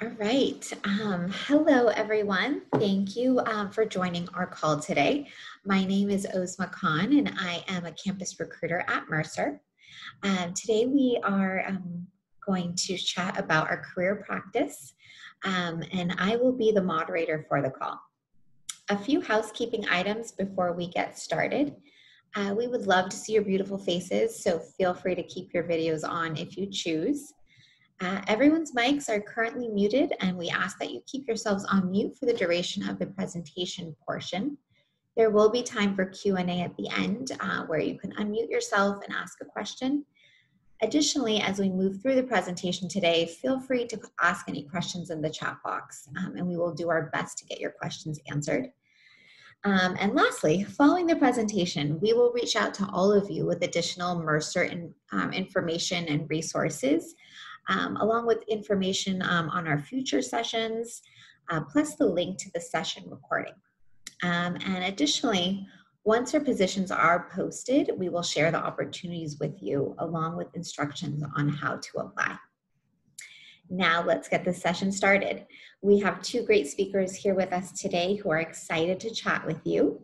All right. Um, hello, everyone. Thank you um, for joining our call today. My name is Ozma Khan, and I am a campus recruiter at Mercer. Um, today, we are um, going to chat about our career practice, um, and I will be the moderator for the call. A few housekeeping items before we get started. Uh, we would love to see your beautiful faces, so feel free to keep your videos on if you choose. Uh, everyone's mics are currently muted and we ask that you keep yourselves on mute for the duration of the presentation portion. There will be time for Q&A at the end uh, where you can unmute yourself and ask a question. Additionally, as we move through the presentation today, feel free to ask any questions in the chat box um, and we will do our best to get your questions answered. Um, and lastly, following the presentation, we will reach out to all of you with additional Mercer in, um, information and resources um, along with information um, on our future sessions, uh, plus the link to the session recording. Um, and additionally, once our positions are posted, we will share the opportunities with you along with instructions on how to apply. Now let's get this session started. We have two great speakers here with us today who are excited to chat with you.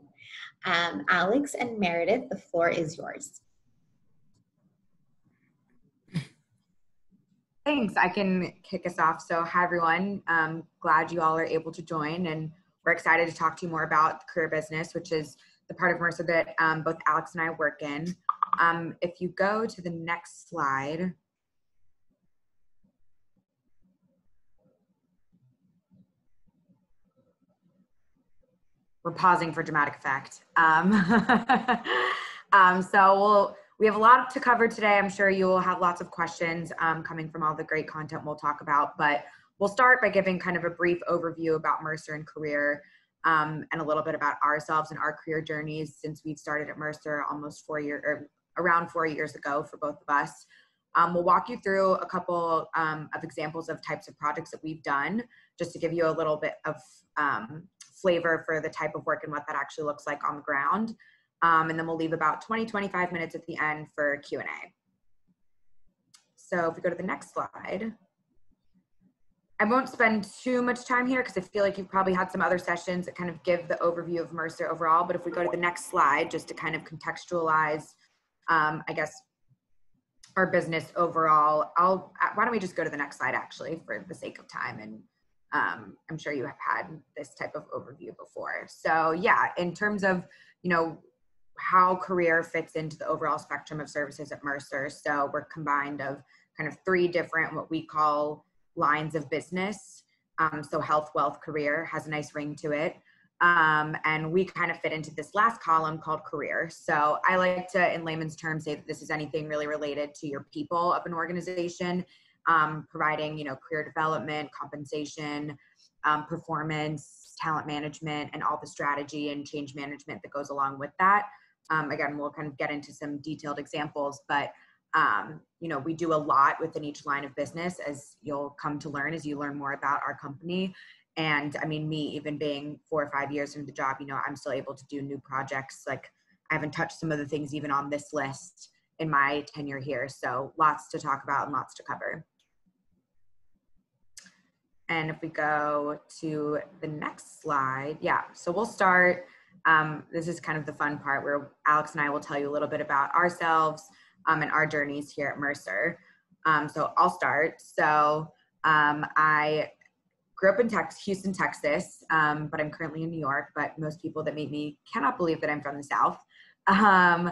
Um, Alex and Meredith, the floor is yours. Thanks. I can kick us off. So, hi everyone. Um, glad you all are able to join, and we're excited to talk to you more about career business, which is the part of Mercer that um, both Alex and I work in. Um, if you go to the next slide. We're pausing for dramatic effect. Um, um, so we'll we have a lot to cover today. I'm sure you will have lots of questions um, coming from all the great content we'll talk about, but we'll start by giving kind of a brief overview about Mercer and career um, and a little bit about ourselves and our career journeys since we've started at Mercer almost four years or around four years ago for both of us. Um, we'll walk you through a couple um, of examples of types of projects that we've done just to give you a little bit of um, flavor for the type of work and what that actually looks like on the ground. Um, and then we'll leave about 20, 25 minutes at the end for Q&A. So if we go to the next slide. I won't spend too much time here because I feel like you've probably had some other sessions that kind of give the overview of Mercer overall. But if we go to the next slide, just to kind of contextualize, um, I guess, our business overall, I'll, why don't we just go to the next slide actually for the sake of time and um, I'm sure you have had this type of overview before. So yeah, in terms of, you know, how career fits into the overall spectrum of services at Mercer. So we're combined of kind of three different what we call lines of business. Um, so health, wealth, career has a nice ring to it. Um, and we kind of fit into this last column called career. So I like to, in layman's terms, say that this is anything really related to your people of an organization, um, providing you know career development, compensation, um, performance, talent management, and all the strategy and change management that goes along with that. Um, again, we'll kind of get into some detailed examples, but um, you know, we do a lot within each line of business as you'll come to learn as you learn more about our company. And I mean, me even being four or five years into the job, you know, I'm still able to do new projects. Like I haven't touched some of the things even on this list in my tenure here. So lots to talk about and lots to cover. And if we go to the next slide, yeah, so we'll start um, this is kind of the fun part where Alex and I will tell you a little bit about ourselves um, and our journeys here at Mercer. Um, so I'll start. So um, I grew up in Tex- Houston, Texas, um, but I'm currently in New York. But most people that meet me cannot believe that I'm from the South. Um,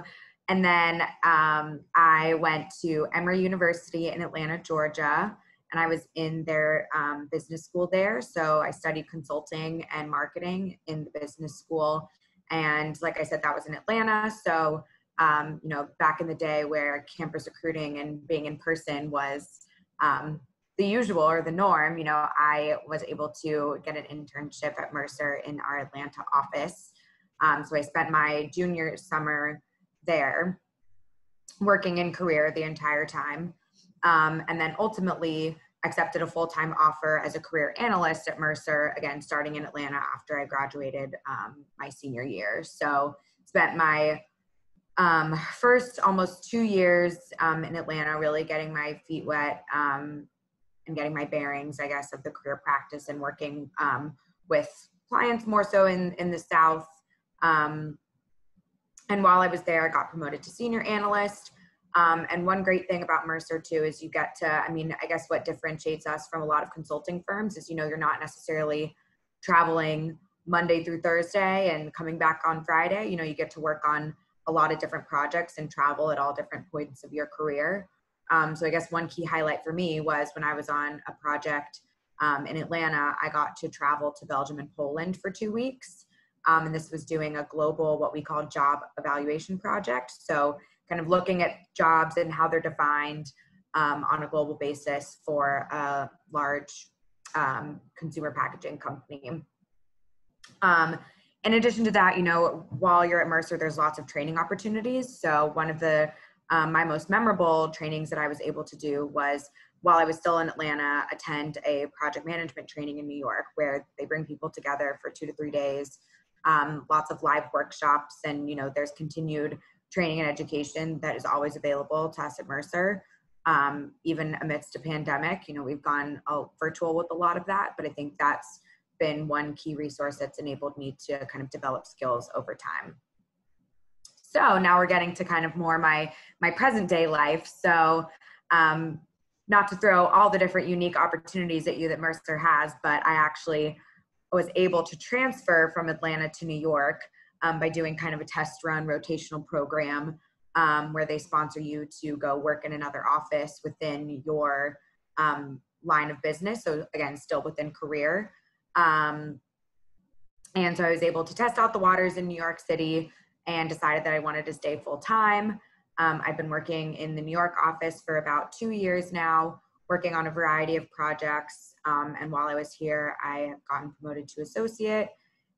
and then I went to Emory University in Atlanta, Georgia and I was in their um, business school there. So I studied consulting and marketing in the business school. And like I said, that was in Atlanta. So, um, you know, back in the day where campus recruiting and being in person was um, the usual or the norm, you know, I was able to get an internship at Mercer in our Atlanta office. Um, so I spent my junior summer there working in career the entire time. Um, and then ultimately accepted a full-time offer as a career analyst at Mercer, again, starting in Atlanta after I graduated um, my senior year. So spent my um, first almost two years um, in Atlanta, really getting my feet wet, um, and getting my bearings, I guess, of the career practice and working um, with clients more so in, in the South. Um, and while I was there, I got promoted to senior analyst. Um, and one great thing about Mercer too is you get to, I mean, I guess what differentiates us from a lot of consulting firms is, you know, you're not necessarily traveling Monday through Thursday and coming back on Friday. You know, you get to work on a lot of different projects and travel at all different points of your career. Um, so I guess one key highlight for me was when I was on a project um, in Atlanta, I got to travel to Belgium and Poland for two weeks. Um, and this was doing a global, what we call job evaluation project. So kind of looking at jobs and how they're defined um, on a global basis for a large um, consumer packaging company. Um, in addition to that, you know, while you're at Mercer, there's lots of training opportunities. So one of the um, my most memorable trainings that I was able to do was while I was still in Atlanta, attend a project management training in New York where they bring people together for two to three days, um, lots of live workshops, and you know, there's continued training and education that is always available to us at Mercer. Um, even amidst a pandemic, you know, we've gone uh, virtual with a lot of that, but I think that's been one key resource that's enabled me to kind of develop skills over time. So now we're getting to kind of more my my present day life. So um, not to throw all the different unique opportunities at you that Mercer has, but I actually was able to transfer from Atlanta to New York um, by doing kind of a test run rotational program um, where they sponsor you to go work in another office within your um, line of business. So again, still within career. Um, and so I was able to test out the waters in New York City and decided that I wanted to stay full time. Um, I've been working in the New York office for about two years now, working on a variety of projects. Um, and while I was here, I have gotten promoted to associate.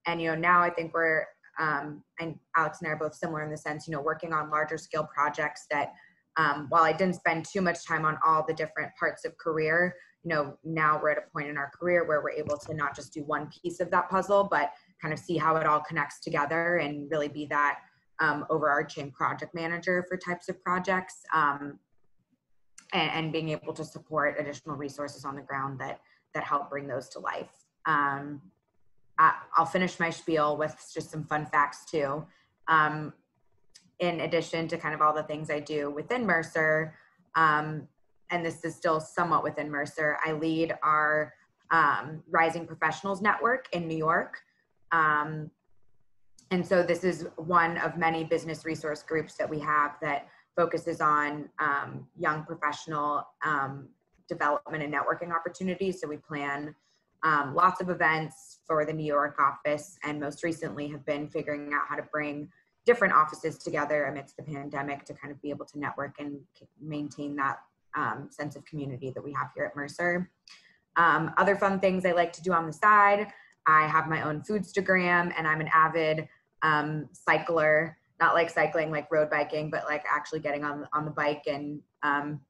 And you know, now I think we're um, and Alex and I are both similar in the sense, you know, working on larger scale projects that um, while I didn't spend too much time on all the different parts of career, you know, now we're at a point in our career where we're able to not just do one piece of that puzzle, but kind of see how it all connects together and really be that um, overarching project manager for types of projects um, and, and, being able to support additional resources on the ground that that help bring those to life. Um, I, will finish my spiel with just some fun facts too. Um, in addition to kind of all the things I do within Mercer, um, and this is still somewhat within Mercer, I lead our um, Rising Professionals Network in New York. Um, and so this is one of many business resource groups that we have that focuses on um, young professional um, development and networking opportunities. So we plan um, lots of events for the New York office, and most recently have been figuring out how to bring different offices together amidst the pandemic to kind of be able to network and maintain that um, sense of community that we have here at Mercer. Um, other fun things I like to do on the side I have my own Foodstagram and I'm an avid um, cycler, not like cycling like road biking, but like actually getting on, on the bike and, um,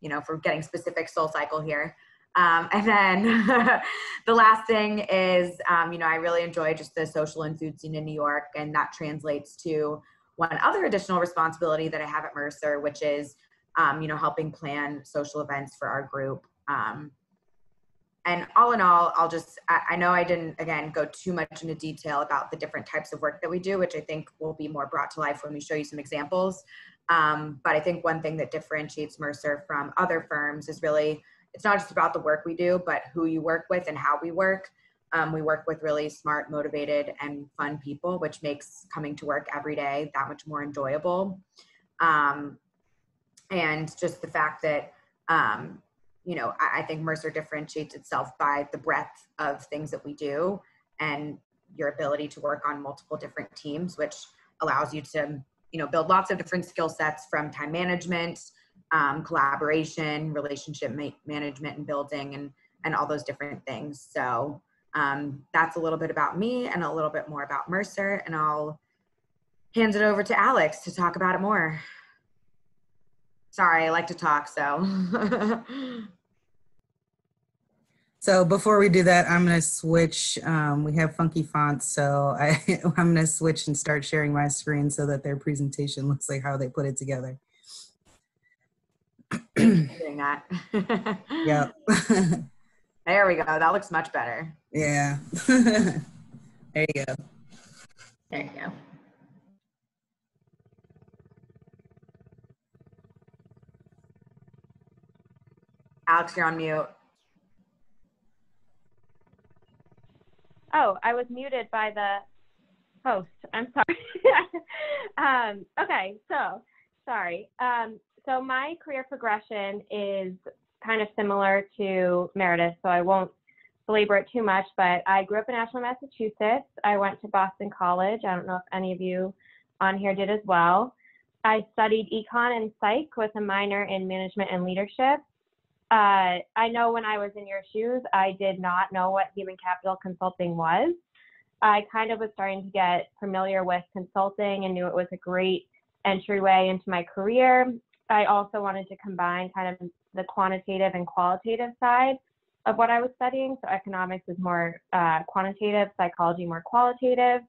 you know, for getting specific soul cycle here. Um, and then the last thing is, um, you know, I really enjoy just the social and food scene in New York, and that translates to one other additional responsibility that I have at Mercer, which is, um, you know, helping plan social events for our group. Um, and all in all, I'll just, I, I, know I didn't, again, go too much into detail about the different types of work that we do, which I think will be more brought to life when we show you some examples. Um, but I think one thing that differentiates Mercer from other firms is really, it's not just about the work we do, but who you work with and how we work. Um, we work with really smart, motivated, and fun people, which makes coming to work every day that much more enjoyable. Um, and just the fact that um, you know, I, I think Mercer differentiates itself by the breadth of things that we do and your ability to work on multiple different teams, which allows you to, you know, build lots of different skill sets from time management, um, collaboration, relationship ma- management and building, and and all those different things. So um, that's a little bit about me and a little bit more about Mercer, and I'll hand it over to Alex to talk about it more. Sorry, I like to talk, so. So before we do that, I'm going to switch. Um, we have funky fonts, so I, I'm going to switch and start sharing my screen so that their presentation looks like how they put it together. Thank you for doing that. Yep. There we go. That looks much better. yeah. there you go. There you go. Alex, you're on mute. Oh, I was muted by the host. I'm sorry. um, okay, so sorry. Um, so my career progression is kind of similar to Meredith, so I won't belabor it too much. But I grew up in Ashland, Massachusetts. I went to Boston College. I don't know if any of you on here did as well. I studied econ and psych with a minor in management and leadership. Uh, I know when I was in your shoes, I did not know what human capital consulting was. I kind of was starting to get familiar with consulting and knew it was a great entryway into my career. I also wanted to combine kind of the quantitative and qualitative side of what I was studying. So economics is more uh, quantitative, psychology more qualitative.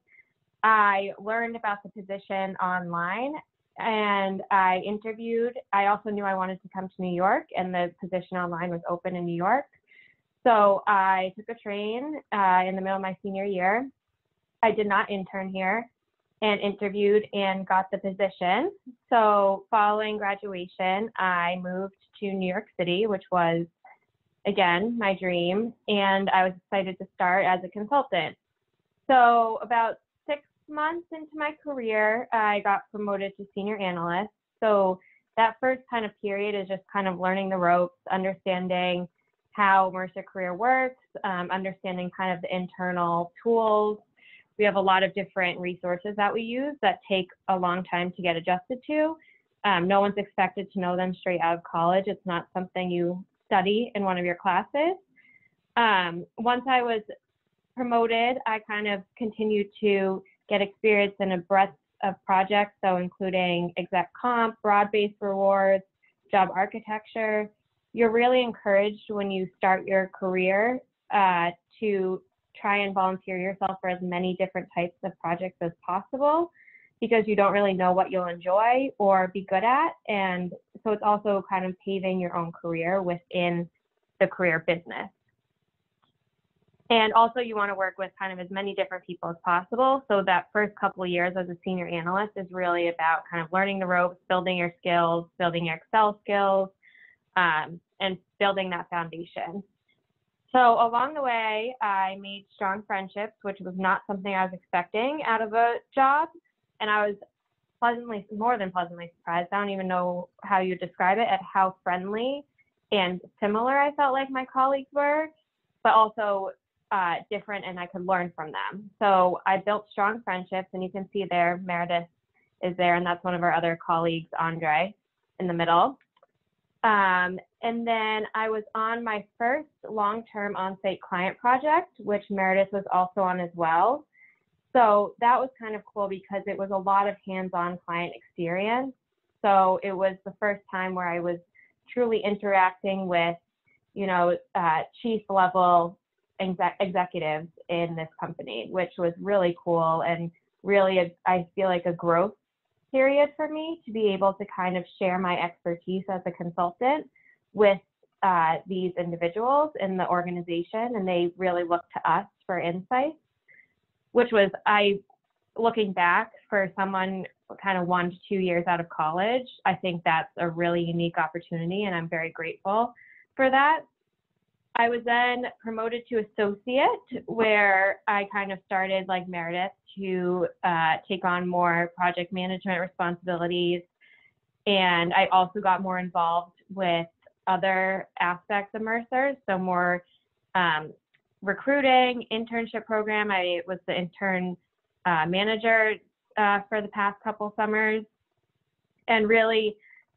I learned about the position online and I interviewed. I also knew I wanted to come to New York, and the position online was open in New York. So I took a train uh, in the middle of my senior year. I did not intern here and interviewed and got the position. So following graduation, I moved to New York City, which was again my dream, and I was excited to start as a consultant. So about six months into my career, I got promoted to senior analyst. So that first kind of period is just kind of learning the ropes, understanding how Mercer Career works, um, understanding kind of the internal tools. We have a lot of different resources that we use that take a long time to get adjusted to. Um, no one's expected to know them straight out of college. It's not something you study in one of your classes. Um, once I was promoted, I kind of continued to get experience in a breadth of projects, so including exec comp, broad-based rewards, job architecture. You're really encouraged when you start your career uh, to try and volunteer yourself for as many different types of projects as possible because you don't really know what you'll enjoy or be good at. And so it's also kind of paving your own career within the career business. And also you want to work with kind of as many different people as possible. So that first couple of years as a senior analyst is really about kind of learning the ropes, building your skills, building your Excel skills, um, and building that foundation. So along the way, I made strong friendships, which was not something I was expecting out of a job. And I was pleasantly, more than pleasantly surprised. I don't even know how you describe it at how friendly and similar I felt like my colleagues were, but also uh, different and I could learn from them. So I built strong friendships, and you can see there, Meredith is there, and that's one of our other colleagues, Andre, in the middle. Um, and then I was on my first long-term on-site client project, which Meredith was also on as well. So that was kind of cool because it was a lot of hands-on client experience. So it was the first time where I was truly interacting with, you know, uh, chief level exec- executives in this company, which was really cool and really, a, I feel like a growth period for me to be able to kind of share my expertise as a consultant with uh, these individuals in the organization, and they really look to us for insights, which was I looking back for someone kind of one to two years out of college, I think that's a really unique opportunity, and I'm very grateful for that. I was then promoted to associate, where I kind of started, like Meredith, to uh, take on more project management responsibilities. And I also got more involved with other aspects of Mercer, so more um, recruiting, internship program. I was the intern uh, manager uh, for the past couple summers, and really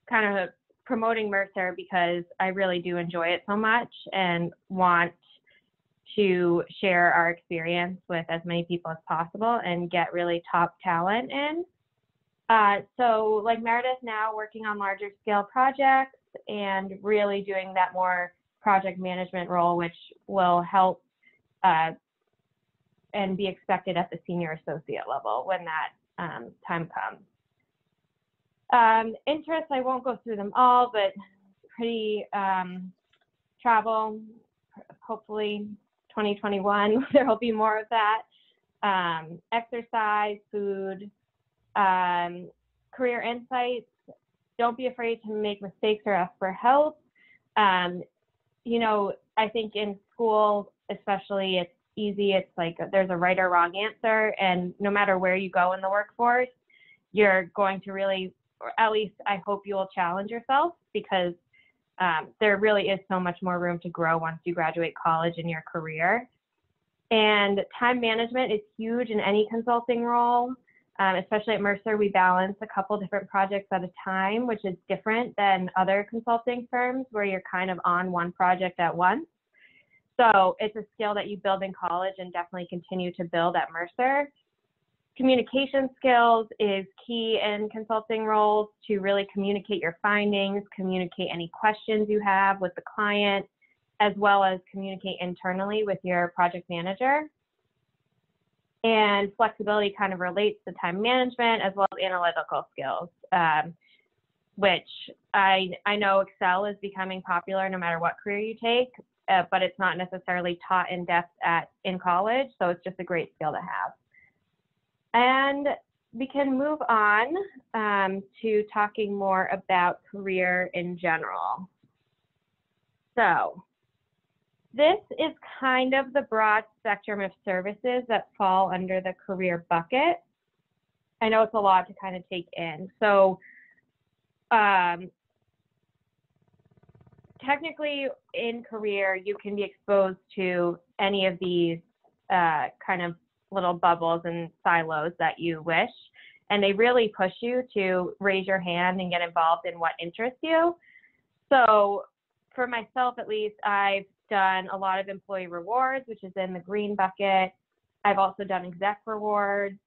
kind of promoting Mercer because I really do enjoy it so much and want to share our experience with as many people as possible and get really top talent in. Uh, so, like Meredith, now working on larger scale projects and really doing that more project management role, which will help uh, and be expected at the senior associate level when that um, time comes. Um, interests, I won't go through them all, but pretty um, travel. Hopefully, 2021 there will be more of that. Um, exercise, food, um, career insights. Don't be afraid to make mistakes or ask for help. Um, you know, I think in school, especially, it's easy. It's like there's a right or wrong answer, and no matter where you go in the workforce, you're going to really, or at least I hope you will challenge yourself because um, there really is so much more room to grow once you graduate college in your career. And time management is huge in any consulting role. Um, especially at Mercer, we balance a couple different projects at a time, which is different than other consulting firms where you're kind of on one project at once. So it's a skill that you build in college and definitely continue to build at Mercer. Communication skills is key in consulting roles to really communicate your findings, communicate any questions you have with the client, as well as communicate internally with your project manager. And flexibility kind of relates to time management as well as analytical skills, um, which I, I know Excel is becoming popular no matter what career you take, uh, but it's not necessarily taught in depth at in college, so it's just a great skill to have. And we can move on um, to talking more about career in general. So this is kind of the broad spectrum of services that fall under the career bucket. I know it's a lot to kind of take in. So um, technically in career, you can be exposed to any of these uh, kind of little bubbles and silos that you wish. And they really push you to raise your hand and get involved in what interests you. So for myself, at least, I've done a lot of employee rewards, which is in the green bucket. I've also done exec rewards.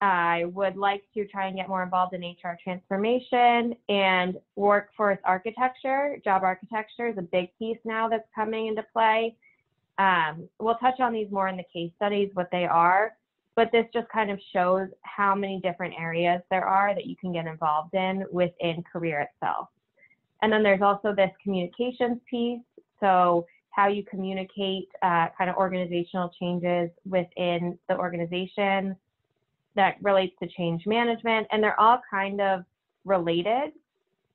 I would like to try and get more involved in HR transformation and workforce architecture. Job architecture is a big piece now that's coming into play. Um, we'll touch on these more in the case studies, what they are, but this just kind of shows how many different areas there are that you can get involved in within career itself. And then there's also this communications piece. So how you communicate uh, kind of organizational changes within the organization, that relates to change management, and they're all kind of related.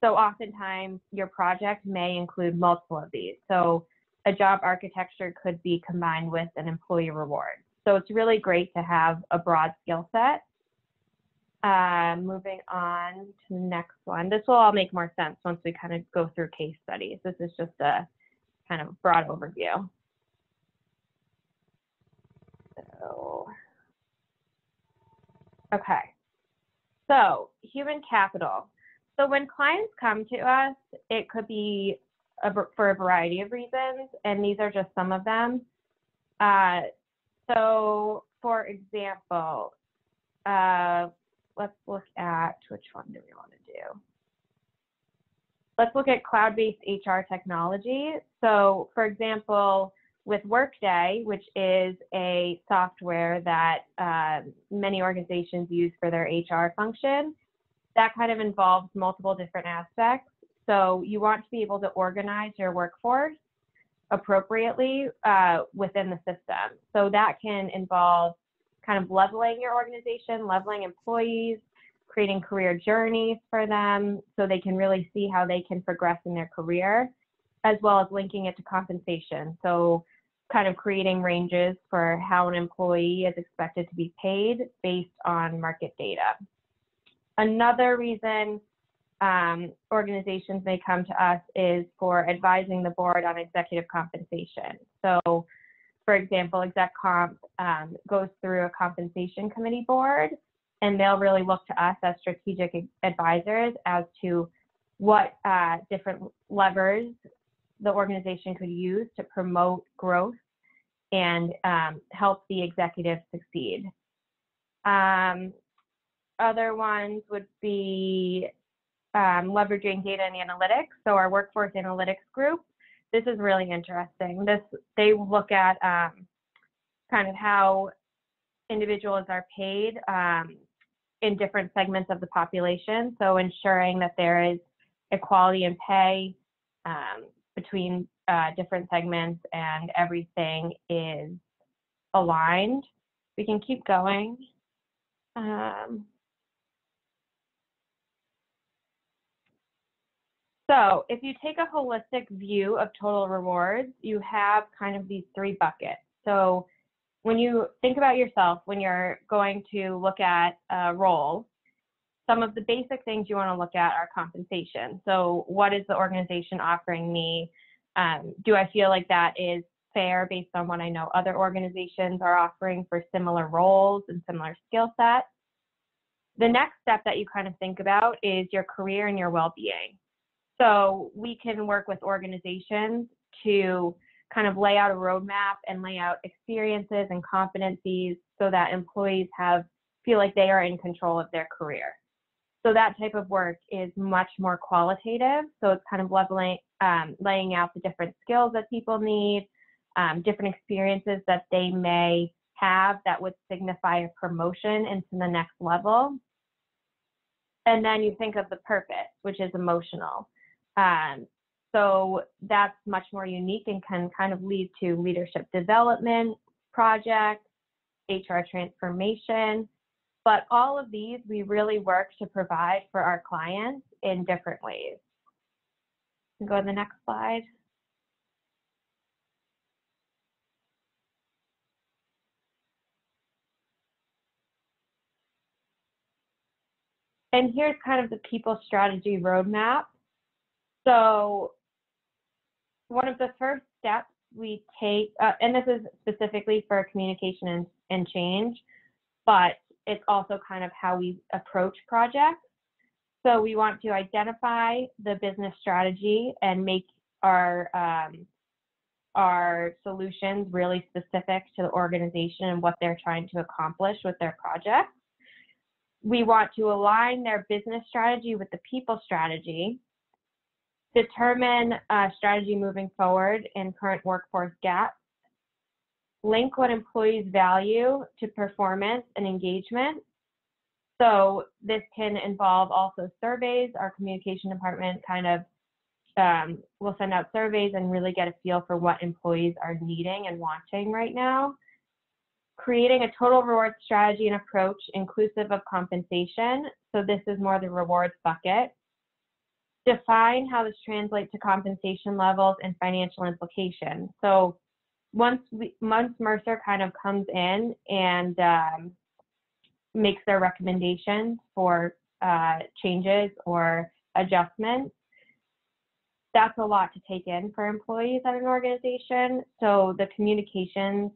So oftentimes your project may include multiple of these. So a job architecture could be combined with an employee reward. So it's really great to have a broad skill set. Uh, moving on to the next one. This will all make more sense once we kind of go through case studies. This is just a kind of broad overview. So Okay. So human capital. So when clients come to us, it could be a, for a variety of reasons, and these are just some of them. Uh, so for example, uh, let's look at which one do we want to do? Let's look at cloud-based HR technology. So for example, with Workday, which is a software that uh, many organizations use for their HR function, that kind of involves multiple different aspects. So you want to be able to organize your workforce appropriately uh, within the system. So that can involve kind of leveling your organization, leveling employees, creating career journeys for them so they can really see how they can progress in their career, as well as linking it to compensation. So kind of creating ranges for how an employee is expected to be paid based on market data. Another reason um, organizations may come to us is for advising the board on executive compensation. So, for example, exec comp um, goes through a compensation committee board, and they'll really look to us as strategic advisors as to what uh, different levers the organization could use to promote growth and um, help the executive succeed. Um, other ones would be um, leveraging data and analytics. So our workforce analytics group, this is really interesting. This they look at um, kind of how individuals are paid um, in different segments of the population. So ensuring that there is equality in pay um, between uh, different segments and everything is aligned. We can keep going. Um, so if you take a holistic view of total rewards, you have kind of these three buckets. So when you think about yourself, when you're going to look at a role, some of the basic things you want to look at are compensation. So, what is the organization offering me? Um, do I feel like that is fair based on what I know other organizations are offering for similar roles and similar skill sets? The next step that you kind of think about is your career and your well being. So, we can work with organizations to kind of lay out a roadmap and lay out experiences and competencies so that employees have feel like they are in control of their career. So that type of work is much more qualitative. So it's kind of leveling, um, laying out the different skills that people need, um, different experiences that they may have that would signify a promotion into the next level. And then you think of the purpose, which is emotional. Um, so that's much more unique and can kind of lead to leadership development projects, HR transformation, but all of these, we really work to provide for our clients in different ways. Go to the next slide. And here's kind of the people strategy roadmap. So one of the first steps we take, uh, and this is specifically for communication and, and change, but it's also kind of how we approach projects. So we want to identify the business strategy and make our um, our solutions really specific to the organization and what they're trying to accomplish with their projects. We want to align their business strategy with the people strategy, determine a strategy moving forward in current workforce gaps, link what employees value to performance and engagement. So this can involve also surveys. Our communication department kind of um, will send out surveys and really get a feel for what employees are needing and wanting right now. Creating a total rewards strategy and approach inclusive of compensation. So this is more the rewards bucket. Define how this translates to compensation levels and financial implications. So once we, once Mercer kind of comes in and um, makes their recommendations for uh, changes or adjustments, that's a lot to take in for employees at an organization. So the communications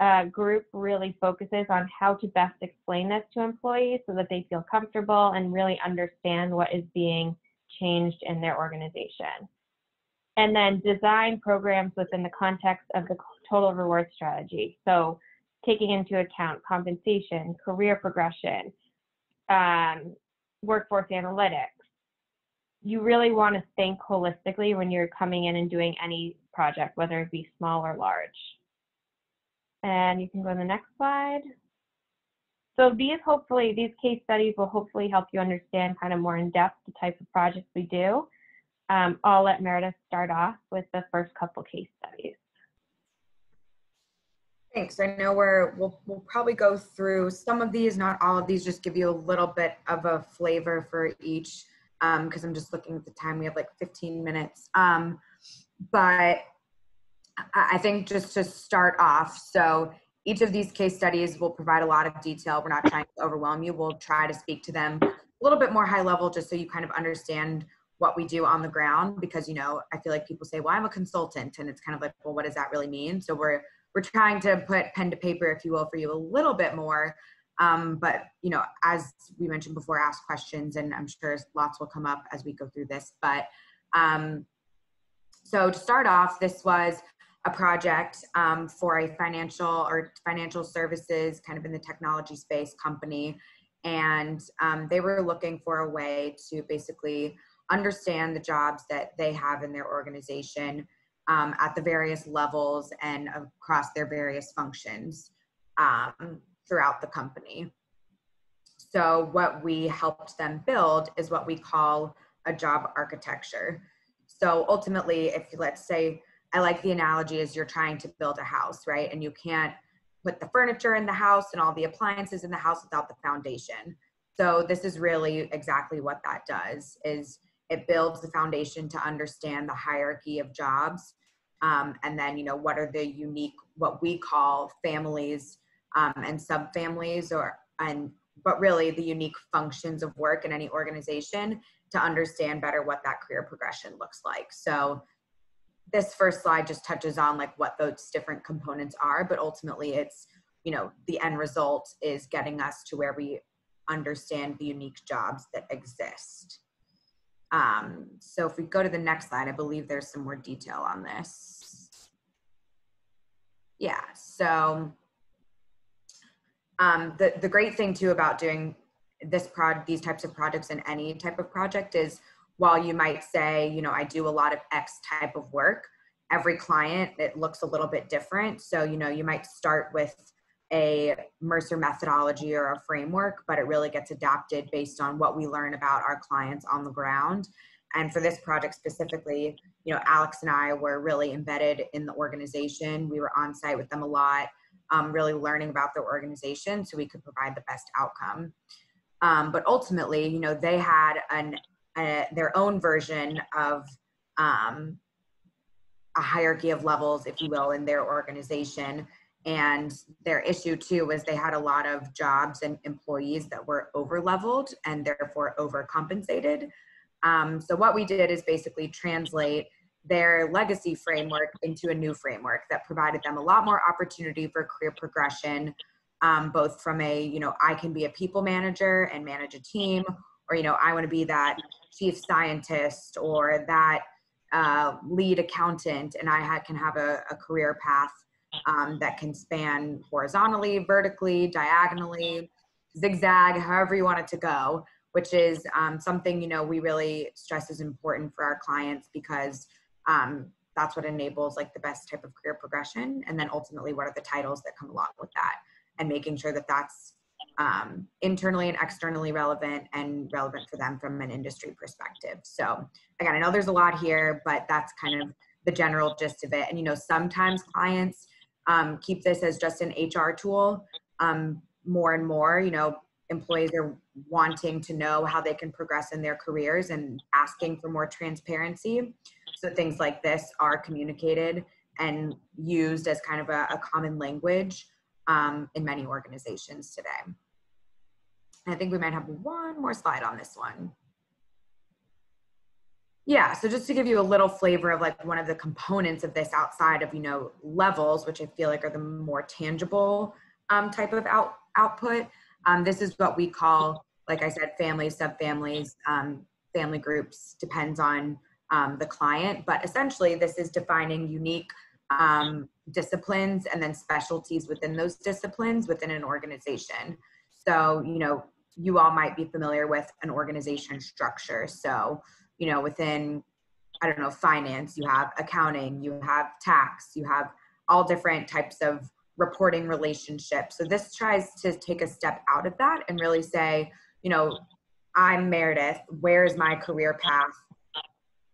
uh, group really focuses on how to best explain this to employees so that they feel comfortable and really understand what is being changed in their organization and then design programs within the context of the total reward strategy. So taking into account compensation, career progression, um, workforce analytics. You really want to think holistically when you're coming in and doing any project, whether it be small or large. And you can go to the next slide. So these hopefully, these case studies will hopefully help you understand kind of more in depth the type of projects we do. Um, I'll let Meredith start off with the first couple case studies. Thanks. I know we're, we'll, we'll probably go through some of these, not all of these, just give you a little bit of a flavor for each because um, I'm just looking at the time. We have like 15 minutes. Um, but I think just to start off, so each of these case studies will provide a lot of detail. We're not trying to overwhelm you. We'll try to speak to them a little bit more high level just so you kind of understand what we do on the ground because you know i feel like people say well i'm a consultant and it's kind of like well what does that really mean so we're we're trying to put pen to paper if you will for you a little bit more um, but you know as we mentioned before ask questions and i'm sure lots will come up as we go through this but um, so to start off this was a project um, for a financial or financial services kind of in the technology space company and um, they were looking for a way to basically understand the jobs that they have in their organization um, at the various levels and across their various functions um, throughout the company. So, what we helped them build is what we call a job architecture. So ultimately, if let's say, I like the analogy is you're trying to build a house, right? And you can't put the furniture in the house and all the appliances in the house without the foundation. So this is really exactly what that does is it builds the foundation to understand the hierarchy of jobs um, and then you know what are the unique what we call families um, and subfamilies or and but really the unique functions of work in any organization to understand better what that career progression looks like so this first slide just touches on like what those different components are but ultimately it's you know the end result is getting us to where we understand the unique jobs that exist. Um, so if we go to the next slide i believe there's some more detail on this. Yeah so um, the, the great thing too about doing this prod these types of projects in any type of project is while you might say you know i do a lot of x type of work every client it looks a little bit different. So you know you might start with a mercer methodology or a framework but it really gets adapted based on what we learn about our clients on the ground. And for this project specifically you know alex and i were really embedded in the organization. We were on site with them a lot um, really learning about their organization so we could provide the best outcome. Um, but ultimately you know they had an a, their own version of um, a hierarchy of levels, if you will, in their organization. And their issue too was they had a lot of jobs and employees that were over leveled and therefore overcompensated. Um, so what we did is basically translate their legacy framework into a new framework that provided them a lot more opportunity for career progression, um, both from a, you know, I can be a people manager and manage a team, or, you know, I want to be that chief scientist or that uh, lead accountant and I ha- can have a, a career path um, that can span horizontally, vertically, diagonally, zigzag, however you want it to go, which is um, something, you know, we really stress is important for our clients because um, that's what enables like the best type of career progression. And then ultimately, what are the titles that come along with that and making sure that that's um, internally and externally relevant and relevant for them from an industry perspective. So again, I know there's a lot here, but that's kind of the general gist of it. And you know, sometimes clients um, keep this as just an HR tool. Um, more and more, you know, employees are wanting to know how they can progress in their careers and asking for more transparency. So things like this are communicated and used as kind of a, a common language um, in many organizations today. I think we might have one more slide on this one. Yeah, so just to give you a little flavor of like one of the components of this outside of, you know, levels, which I feel like are the more tangible um, type of out, output, um, this is what we call, like I said, families, subfamilies, um, family groups, depends on um, the client. But essentially, this is defining unique um, disciplines and then specialties within those disciplines within an organization. So, you know, you all might be familiar with an organization structure. So, you know, within, I don't know, finance, you have accounting, you have tax, you have all different types of reporting relationships. So this tries to take a step out of that and really say, you know, I'm Meredith, where is my career path?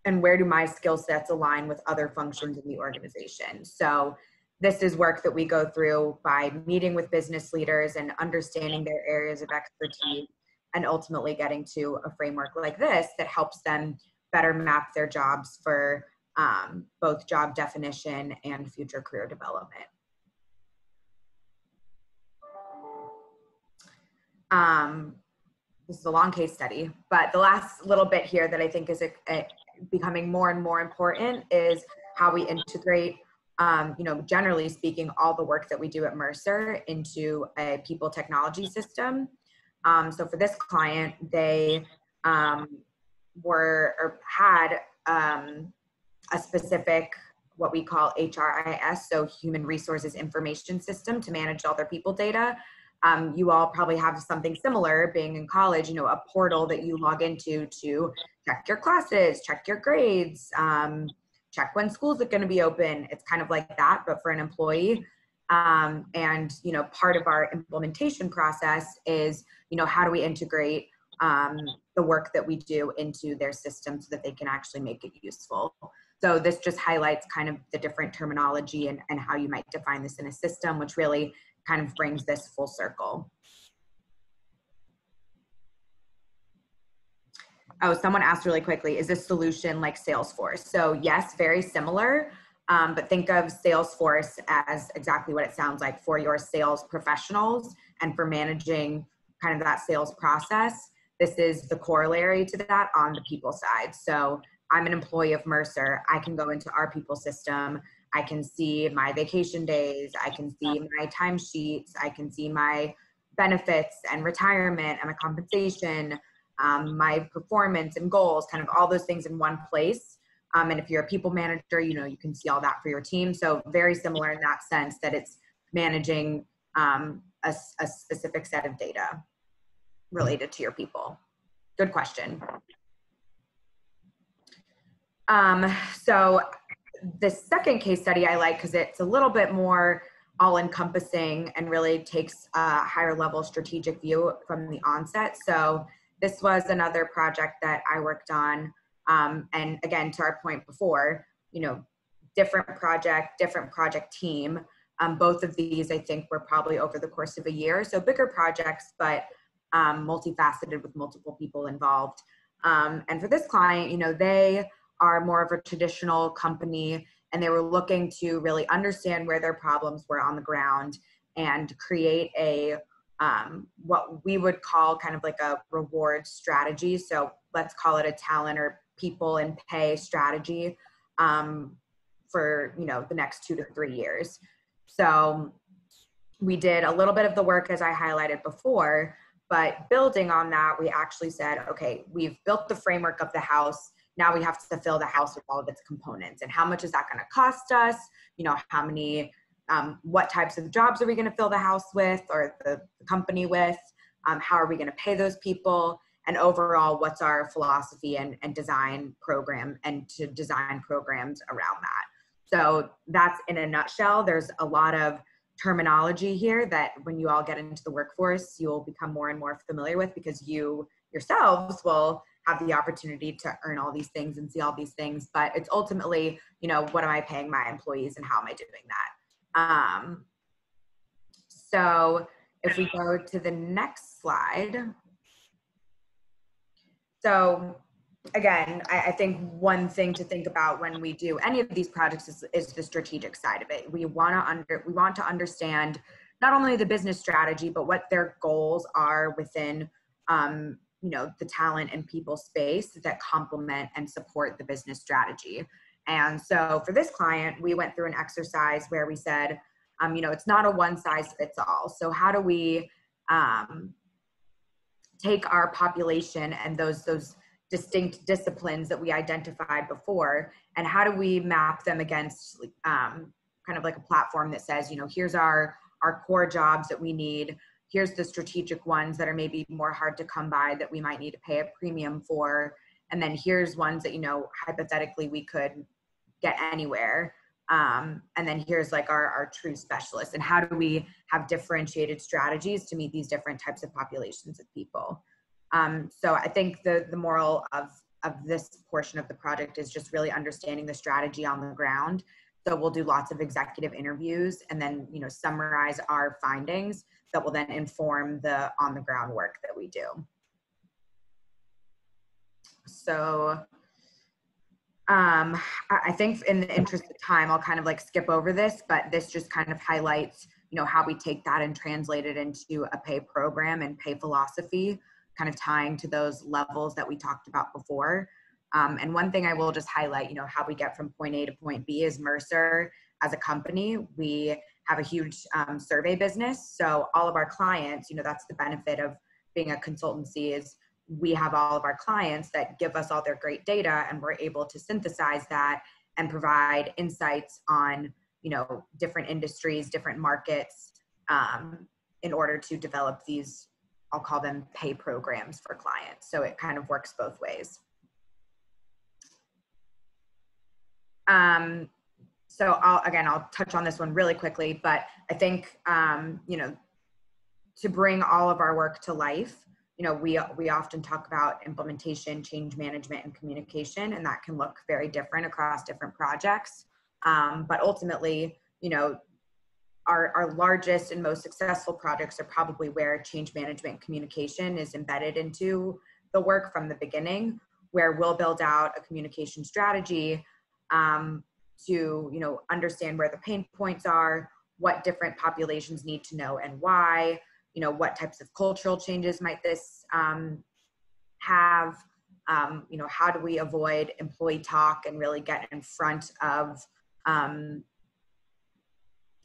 And where do my skill sets align with other functions in the organization? So this is work that we go through by meeting with business leaders and understanding their areas of expertise and ultimately getting to a framework like this that helps them better map their jobs for um, both job definition and future career development. Um, this is a long case study, but the last little bit here that I think is a, a becoming more and more important is how we integrate um, you know, generally speaking, all the work that we do at Mercer into a people technology system. Um, so for this client, they um, were or had um, a specific what we call HRIS, so Human Resources Information System, to manage all their people data. Um, you all probably have something similar being in college, you know, a portal that you log into to check your classes, check your grades, um, check when schools are going to be open. It's kind of like that, but for an employee. Um, and you know, part of our implementation process is, you know, how do we integrate um, the work that we do into their system so that they can actually make it useful. So this just highlights kind of the different terminology and, and how you might define this in a system, which really kind of brings this full circle. Oh, someone asked really quickly, is this solution like Salesforce? So yes, very similar, um, but think of Salesforce as exactly what it sounds like for your sales professionals and for managing kind of that sales process. This is the corollary to that on the people side. So I'm an employee of Mercer. I can go into our people system. I can see my vacation days. I can see my timesheets. I can see my benefits and retirement and my compensation, um, my performance and goals, kind of all those things in one place. Um, and if you're a people manager, you know, you can see all that for your team. So very similar in that sense that it's managing um, a, a specific set of data related to your people. Good question. Um, so the second case study I like because it's a little bit more all encompassing and really takes a higher level strategic view from the onset. So this was another project that I worked on. Um, and again, to our point before, you know, different project, different project team. Um, both of these, I think, were probably over the course of a year. So bigger projects, but um, multifaceted with multiple people involved. Um, and for this client, you know, they are more of a traditional company and they were looking to really understand where their problems were on the ground and create a um, what we would call kind of like a reward strategy. So let's call it a talent or people and pay strategy um, for you know the next two to three years. So we did a little bit of the work as I highlighted before, but building on that, we actually said, okay, we've built the framework of the house now we have to fill the house with all of its components and how much is that going to cost us you know how many um, what types of jobs are we going to fill the house with or the, company with? Um, how are we going to pay those people? And overall what's our philosophy and, and design program and to design programs around that? So that's in a nutshell. There's a lot of terminology here that when you all get into the workforce you'll become more and more familiar with because you yourselves will have the opportunity to earn all these things and see all these things. But it's ultimately you know what am i paying my employees and how am i doing that um, so if we go to the next slide. So again I, I, think one thing to think about when we do any of these projects is, is the strategic side of it. We want to under we want to understand not only the business strategy but what their goals are within um, you know the talent and people space that complement and support the business strategy and so for this client we went through an exercise where we said um, you know it's not a one size fits all. So how do we um, take our population and those those distinct disciplines that we identified before? And how do we map them against um, kind of like a platform that says you know here's our our core jobs that we need. Here's the strategic ones that are maybe more hard to come by that we might need to pay a premium for. And then here's ones that you know hypothetically we could get anywhere. Um, and then here's like our, our true specialists and how do we have differentiated strategies to meet these different types of populations of people. Um, so i think the the moral of of this portion of the project is just really understanding the strategy on the ground. So we'll do lots of executive interviews and then you know summarize our findings that will then inform the on the ground work that we do. So um, I think in the interest of time, I'll kind of like skip over this, but this just kind of highlights, you know, how we take that and translate it into a pay program and pay philosophy, kind of tying to those levels that we talked about before. Um, and one thing I will just highlight, you know, how we get from point A to point B is Mercer as a company. We have a huge um, survey business. So all of our clients, you know, that's the benefit of being a consultancy is we have all of our clients that give us all their great data and we're able to synthesize that and provide insights on, you know, different industries, different markets um, in order to develop these, I'll call them pay programs for clients. So it kind of works both ways. Um, so I'll again I'll touch on this one really quickly, but I think um, you know to bring all of our work to life, you know, we, we often talk about implementation, change management, and communication, and that can look very different across different projects. Um, but ultimately, you know, our, our largest and most successful projects are probably where change management communication is embedded into the work from the beginning, where we'll build out a communication strategy um, to, you know, understand where the pain points are, what different populations need to know and why, you know what types of cultural changes might this um, have? Um, you know how do we avoid employee talk and really get in front of um,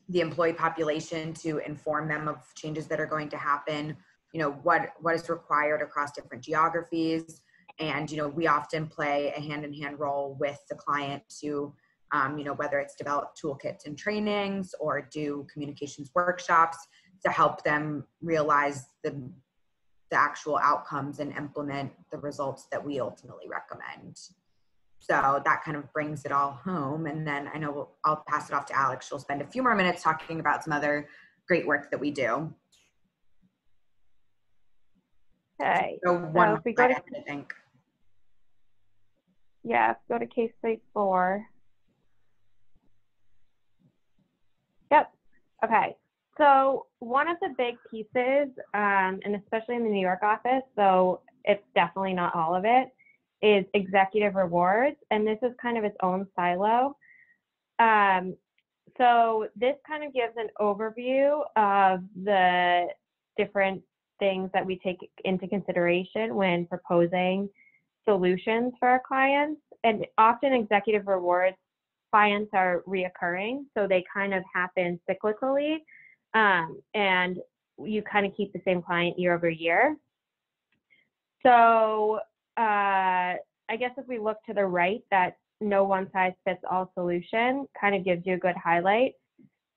the employee population to inform them of changes that are going to happen? You know what what is required across different geographies? And you know we often play a hand-in-hand role with the client to um, you know whether it's develop toolkits and trainings or do communications workshops to help them realize the, the actual outcomes and implement the results that we ultimately recommend. So that kind of brings it all home. And then I know we'll, I'll pass it off to Alex. She'll spend a few more minutes talking about some other great work that we do. Okay. So one, if we go to- I think. Yeah, go to case study four. Yep. Okay. So one of the big pieces, um, and especially in the New York office, so it's definitely not all of it, is executive rewards, and this is kind of its own silo. Um, so this kind of gives an overview of the different things that we take into consideration when proposing solutions for our clients. And often executive rewards clients are reoccurring, so they kind of happen cyclically um, and you kind of keep the same client year over year. So uh, I guess if we look to the right, that no one size fits all solution kind of gives you a good highlight.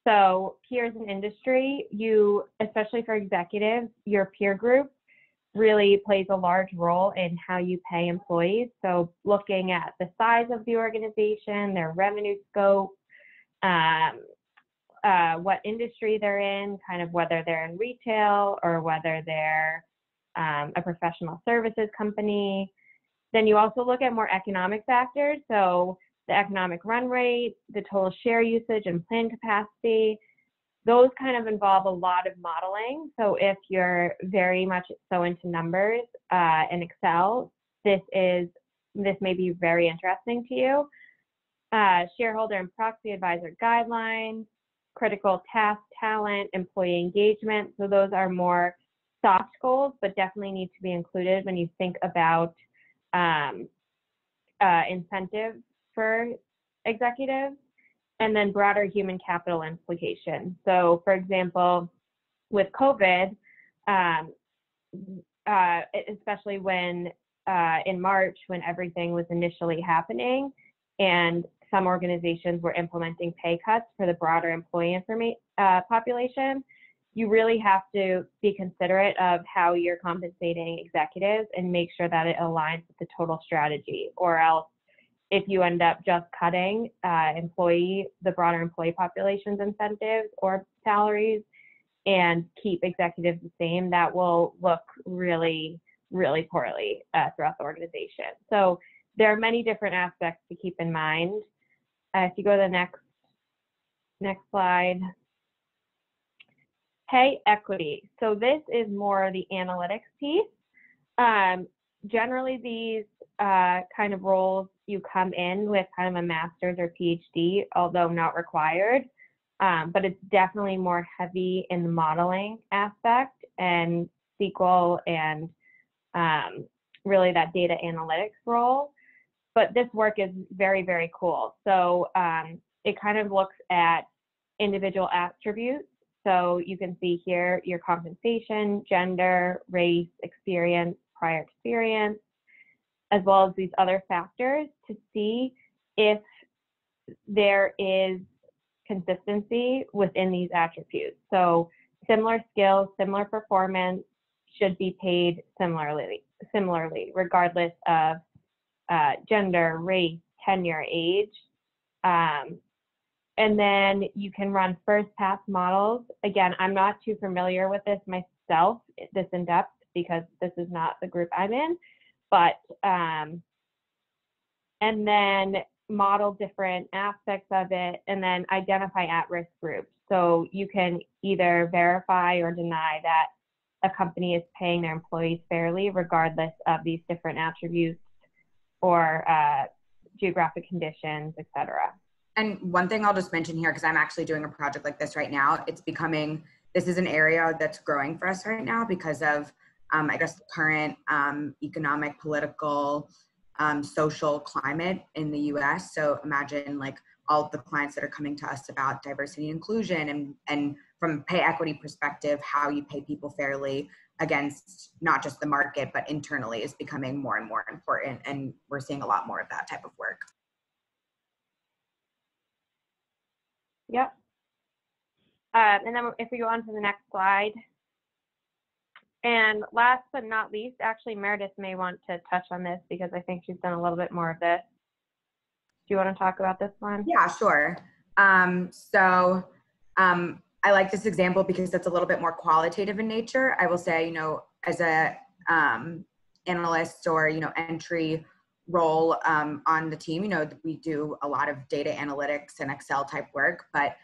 So peers in industry, you, especially for executives, your peer group really plays a large role in how you pay employees. So looking at the size of the organization, their revenue scope, um, uh, what industry they're in, kind of whether they're in retail or whether they're um, a professional services company. Then you also look at more economic factors, so the economic run rate, the total share usage and plan capacity. Those kind of involve a lot of modeling. So if you're very much so into numbers uh, in Excel, this is this may be very interesting to you. Uh, shareholder and proxy advisor guidelines, critical task talent, employee engagement. So those are more soft goals, but definitely need to be included when you think about um, uh, incentives for executives. And then broader human capital implications. So, for example, with COVID, um, uh, especially when uh, in March, when everything was initially happening, and some organizations were implementing pay cuts for the broader employee uh, population, you really have to be considerate of how you're compensating executives and make sure that it aligns with the total strategy. Or else, if you end up just cutting uh, employee, the broader employee population's incentives or salaries, and keep executives the same, that will look really, really poorly uh, throughout the organization. So there are many different aspects to keep in mind. Uh, if you go to the next next slide, pay equity. So this is more the analytics piece. Um, generally, these uh, kind of roles you come in with kind of a master's or PhD, although not required. Um, but it's definitely more heavy in the modeling aspect and SQL and um, really that data analytics role but this work is very, very cool. So um, it kind of looks at individual attributes. So you can see here your compensation, gender, race, experience, prior experience, as well as these other factors to see if there is consistency within these attributes. So similar skills, similar performance should be paid similarly, similarly, regardless of uh, gender, race, tenure, age. Um, and then you can run first pass models. Again, I'm not too familiar with this myself, this in depth, because this is not the group I'm in. But um, and then model different aspects of it and then identify at-risk groups. So you can either verify or deny that a company is paying their employees fairly regardless of these different attributes or uh, geographic conditions, et cetera. And one thing I'll just mention here, because I'm actually doing a project like this right now, it's becoming, this is an area that's growing for us right now because of, um, I guess, the current um, economic, political, um, social climate in the US. So imagine like all the clients that are coming to us about diversity and inclusion and, and from pay equity perspective, how you pay people fairly against not just the market, but internally is becoming more and more important. And we're seeing a lot more of that type of work. Yep. Uh, and then if we go on to the next slide. And last but not least, actually Meredith may want to touch on this because I think she's done a little bit more of this. Do you want to talk about this one? Yeah, sure. Um, so um, I like this example because it's a little bit more qualitative in nature. I will say, you know, as a um, analyst or you know entry role um, on the team, you know, we do a lot of data analytics and Excel type work, but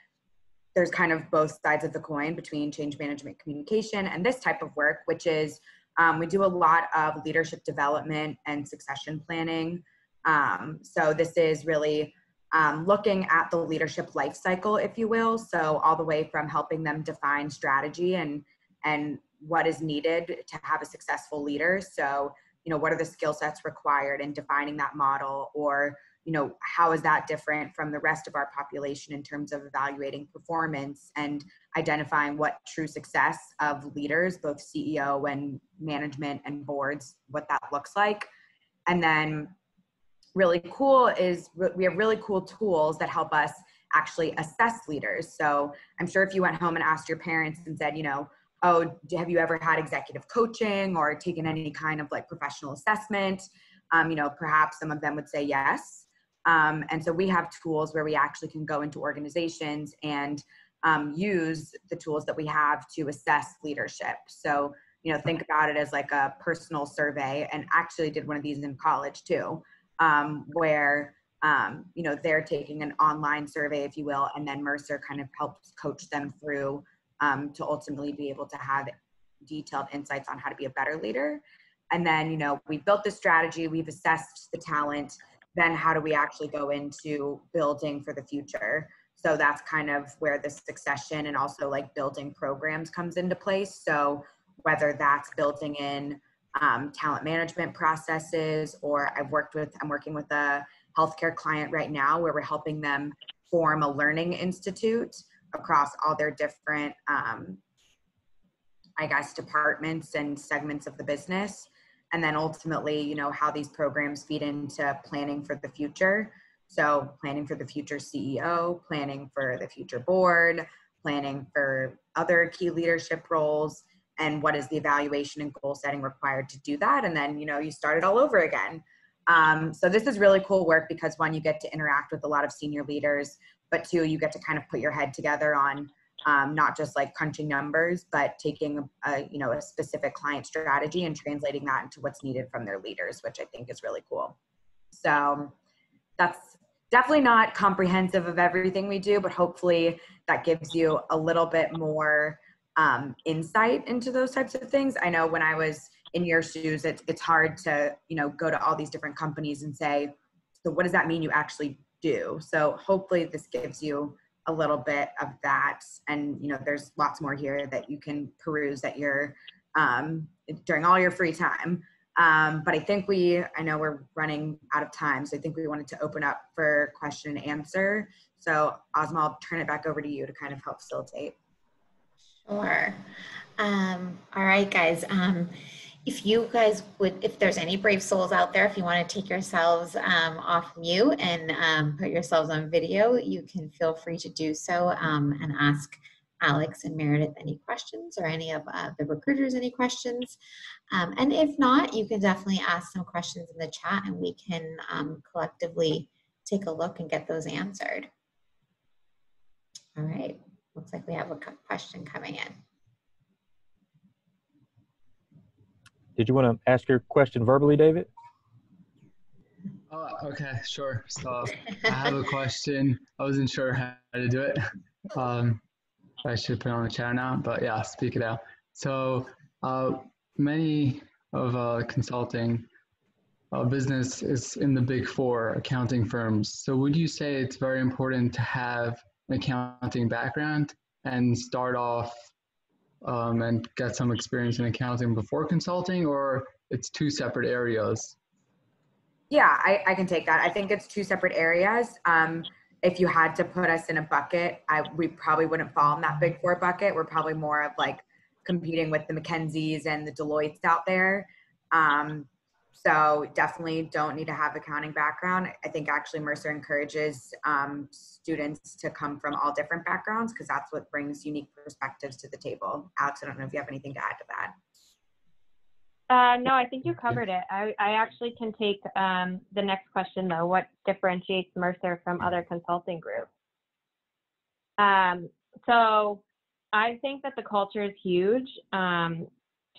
there's kind of both sides of the coin between change management communication and this type of work, which is um, we do a lot of leadership development and succession planning. Um, so this is really um, looking at the leadership life cycle, if you will. So all the way from helping them define strategy and and what is needed to have a successful leader. So you know what are the skill sets required in defining that model, or you know how is that different from the rest of our population in terms of evaluating performance and identifying what true success of leaders, both CEO and management and boards, what that looks like, and then really cool is we have really cool tools that help us actually assess leaders. So I'm sure if you went home and asked your parents and said, you know, oh, have you ever had executive coaching or taken any kind of like professional assessment? Um, you know, perhaps some of them would say yes. Um, and so we have tools where we actually can go into organizations and um, use the tools that we have to assess leadership. So, you know, think about it as like a personal survey and actually did one of these in college too um, where um, you know they're taking an online survey, if you will, and then Mercer kind of helps coach them through um, to ultimately be able to have detailed insights on how to be a better leader. And then you know we've built the strategy, we've assessed the talent. Then how do we actually go into building for the future? So that's kind of where the succession and also like building programs comes into place. So whether that's building in um, talent management processes, or I've worked with, I'm working with a healthcare client right now where we're helping them form a learning institute across all their different, um, I guess, departments and segments of the business. And then ultimately, you know, how these programs feed into planning for the future. So, planning for the future CEO, planning for the future board, planning for other key leadership roles, and what is the evaluation and goal setting required to do that and then you know you start it all over again. Um, so this is really cool work because one you get to interact with a lot of senior leaders but two you get to kind of put your head together on um, not just like crunching numbers but taking a you know a specific client strategy and translating that into what's needed from their leaders which i think is really cool. So that's definitely not comprehensive of everything we do but hopefully that gives you a little bit more um, insight into those types of things. I know when I was in your shoes, it's it's hard to you know go to all these different companies and say, so what does that mean you actually do? So hopefully this gives you a little bit of that, and you know there's lots more here that you can peruse at your um, during all your free time. Um, but I think we, I know we're running out of time, so I think we wanted to open up for question and answer. So Ozma, I'll turn it back over to you to kind of help facilitate. Sure. Um, all right, guys. Um, if you guys would, if there's any brave souls out there, if you want to take yourselves um, off mute and um, put yourselves on video, you can feel free to do so um, and ask Alex and Meredith any questions or any of uh, the recruiters any questions. Um, and if not, you can definitely ask some questions in the chat and we can collectively take a look and get those answered. All right. Looks like we have a question coming in. Did you want to ask your question verbally, David? Oh, okay, sure. So I have a question. I wasn't sure how to do it. Um, I should put it on the chat now, but yeah, speak it out. So uh, many of uh, consulting uh, business is in the big four accounting firms. So would you say it's very important to have an accounting background and start off um, and get some experience in accounting before consulting, or it's two separate areas? Yeah, I, I can take that. I think it's two separate areas. Um, if you had to put us in a bucket, I we probably wouldn't fall in that big four bucket. We're probably more of like competing with the McKinseys and the Deloittes out there. Um, so definitely don't need to have accounting background. I think actually Mercer encourages um, students to come from all different backgrounds because that's what brings unique perspectives to the table. Alex, I don't know if you have anything to add to that. Uh, no, I think you covered it. I, I actually can take um, the next question though. What differentiates Mercer from other consulting groups? Um, so I think that the culture is huge. Um,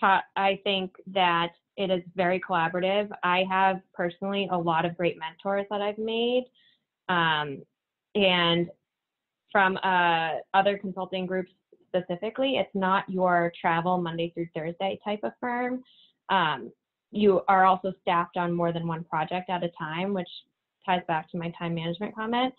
I think that it is very collaborative. I have personally a lot of great mentors that I've made. Um, and from uh, other consulting groups specifically, it's not your travel Monday through Thursday type of firm. Um, you are also staffed on more than one project at a time, which ties back to my time management comment.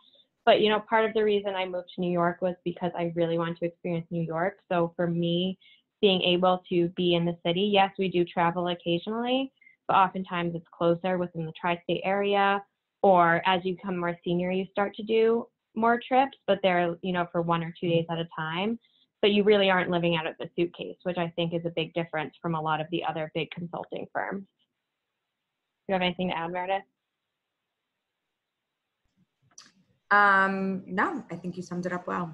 But you know, part of the reason I moved to New York was because I really wanted to experience New York. So for me, being able to be in the city, yes, we do travel occasionally, but oftentimes it's closer within the tri-state area. Or as you become more senior, you start to do more trips, but they're you know for one or two days at a time but you really aren't living out of the suitcase, which I think is a big difference from a lot of the other big consulting firms. Do you have anything to add, Meredith? Um, no, I think you summed it up well.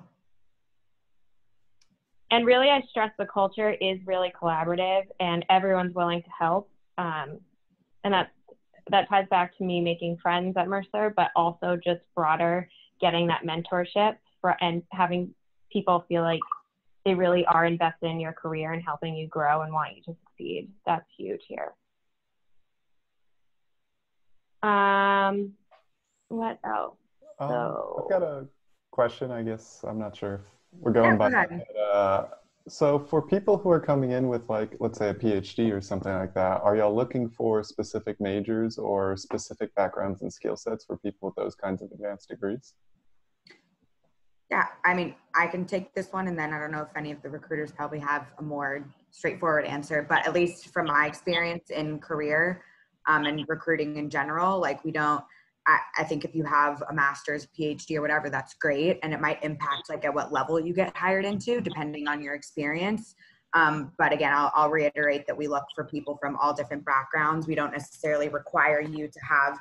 And really, I stress the culture is really collaborative and everyone's willing to help. Um, and that that ties back to me making friends at Mercer, but also just broader getting that mentorship for and having people feel like they really are invested in your career and helping you grow and want you to succeed. That's huge here. Um, what else? Um, so, I've got a question. I guess I'm not sure if we're going Yeah, by. go that, but, uh, so for people who are coming in with like, let's say a PhD or something like that, are y'all looking for specific majors or specific backgrounds and skill sets for people with those kinds of advanced degrees? Yeah, I mean, I can take this one, and then I don't know if any of the recruiters probably have a more straightforward answer, but at least from my experience in career um, and recruiting in general, like we don't. I, I think if you have a master's, PhD, or whatever, that's great, and it might impact like at what level you get hired into, depending on your experience. Um, but again, I'll, I'll reiterate that we look for people from all different backgrounds. We don't necessarily require you to have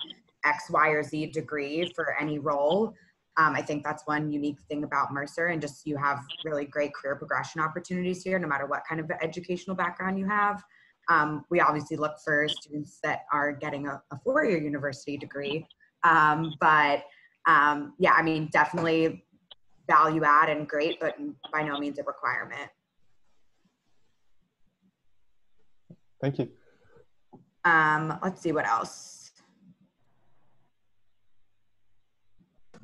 X, Y, or Z degree for any role. Um, I think that's one unique thing about Mercer, and just you have really great career progression opportunities here, no matter what kind of educational background you have. Um, we obviously look for students that are getting a, a four-year university degree, um, but um, yeah, I mean, definitely value add and great, but by no means a requirement. Thank you. Um, let's see what else.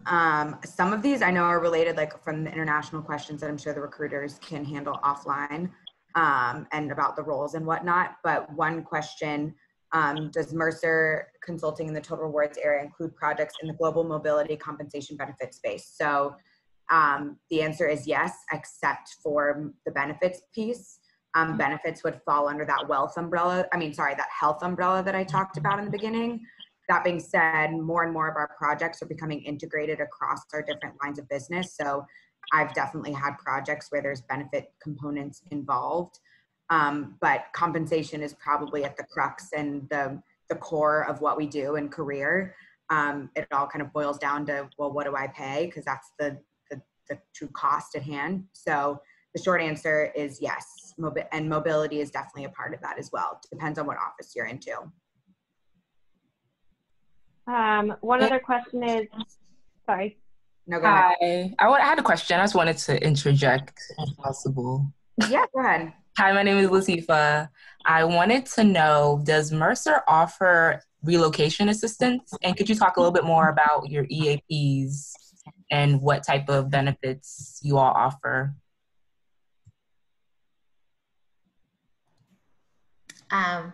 Um, some of these I know are related, like from the international questions that I'm sure the recruiters can handle offline um, and about the roles and whatnot. But one question um, Does Mercer Consulting in the total rewards area include projects in the global mobility compensation benefit space? So um, the answer is yes, except for the benefits piece. Um, benefits would fall under that wealth umbrella. I mean, sorry, that health umbrella that I talked about in the beginning. That being said, more and more of our projects are becoming integrated across our different lines of business. So I've definitely had projects where there's benefit components involved. Um, but compensation is probably at the crux and the, the core of what we do in career. Um, it all kind of boils down to, well, what do I pay? Because that's the, the, the true cost at hand. So the short answer is yes. Mobi- and mobility is definitely a part of that as well. Depends on what office you're into. um, one other question is, sorry. No, go ahead. Hi. I, I had a question. I just wanted to interject if possible. Yeah, go ahead. Hi, my name is Latifa. I wanted to know Does Mercer offer relocation assistance? And could you talk a little bit more about your EAPs and what type of benefits you all offer? Um,